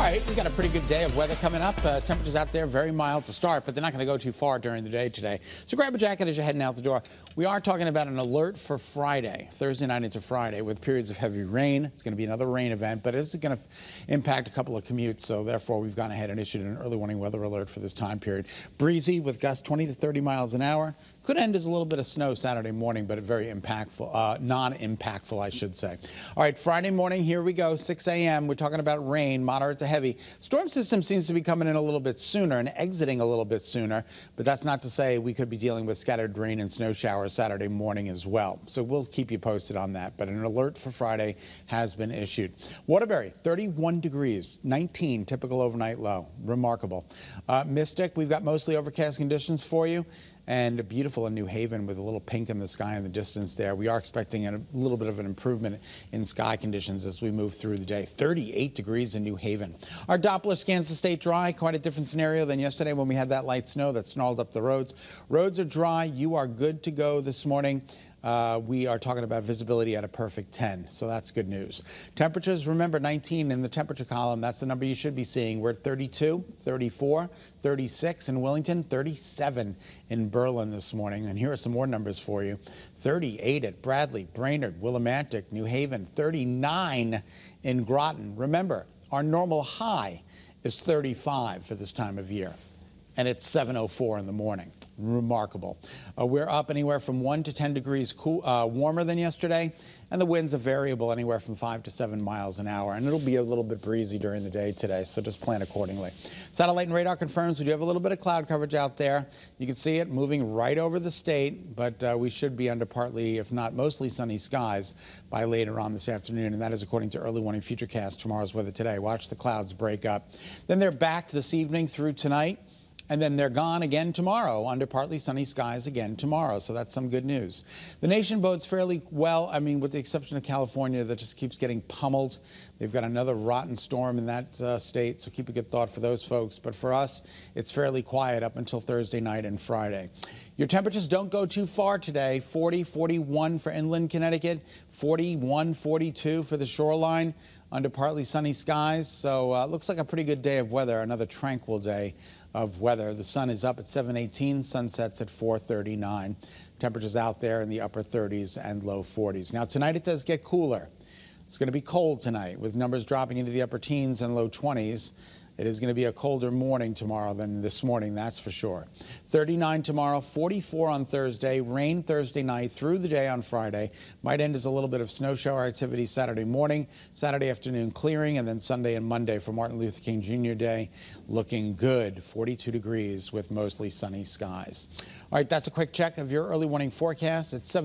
All right, we've got a pretty good day of weather coming up. Uh, temperatures out there very mild to start, but they're not going to go too far during the day today. So grab a jacket as you're heading out the door. We are talking about an alert for Friday, Thursday night into Friday, with periods of heavy rain. It's going to be another rain event, but it's going to impact a couple of commutes. So therefore, we've gone ahead and issued an early warning weather alert for this time period. Breezy with gusts 20 to 30 miles an hour. Could end as a little bit of snow Saturday morning, but very impactful, uh, non-impactful, I should say. All right, Friday morning, here we go, 6 a.m. We're talking about rain, moderate to heavy. Storm system seems to be coming in a little bit sooner and exiting a little bit sooner, but that's not to say we could be dealing with scattered rain and snow showers Saturday morning as well. So we'll keep you posted on that, but an alert for Friday has been issued. Waterbury, 31 degrees, 19 typical overnight low. Remarkable. Uh, Mystic, we've got mostly overcast conditions for you and beautiful in New Haven with a little pink in the sky in the distance there. We are expecting a little bit of an improvement in sky conditions as we move through the day. 38 degrees in New Haven. Our Doppler scans the state dry, quite a different scenario than yesterday when we had that light snow that snarled up the roads. Roads are dry. You are good to go this morning. Uh, we are talking about visibility at a perfect 10, so that's good news. Temperatures, remember 19 in the temperature column, that's the number you should be seeing. We're at 32, 34, 36 in Willington, 37 in Berlin this morning. And here are some more numbers for you 38 at Bradley, Brainerd, Willimantic, New Haven, 39 in Groton. Remember, our normal high is 35 for this time of year and it's 7.04 in the morning. Remarkable. Uh, we're up anywhere from 1 to 10 degrees cool, uh, warmer than yesterday, and the winds are variable anywhere from 5 to 7 miles an hour, and it'll be a little bit breezy during the day today, so just plan accordingly. Satellite and radar confirms we do have a little bit of cloud coverage out there. You can see it moving right over the state, but uh, we should be under partly, if not mostly sunny skies by later on this afternoon, and that is according to early warning futurecast tomorrow's weather today. Watch the clouds break up. Then they're back this evening through tonight and then they're gone again tomorrow under partly sunny skies again tomorrow. So that's some good news. The nation bodes fairly well, I mean, with the exception of California that just keeps getting pummeled. They've got another rotten storm in that uh, state, so keep a good thought for those folks. But for us, it's fairly quiet up until Thursday night and Friday. Your temperatures don't go too far today 40, 41 for inland Connecticut, 41, 42 for the shoreline under partly sunny skies. So uh, looks like a pretty good day of weather, another tranquil day of weather. The sun is up at 718, sunsets at 439. Temperatures out there in the upper 30s and low 40s. Now tonight it does get cooler. It's going to be cold tonight with numbers dropping into the upper teens and low 20s. It is going to be a colder morning tomorrow than this morning, that's for sure. 39 tomorrow, 44 on Thursday, rain Thursday night through the day on Friday. Might end as a little bit of snow shower activity Saturday morning, Saturday afternoon clearing, and then Sunday and Monday for Martin Luther King Jr. Day looking good, 42 degrees with mostly sunny skies. All right, that's a quick check of your early warning forecast. It's 7